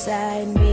inside me.